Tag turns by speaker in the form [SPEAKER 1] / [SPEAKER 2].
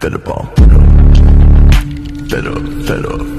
[SPEAKER 1] Better bomb. Better, better.